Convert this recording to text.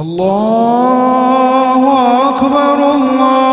الله أكبر الله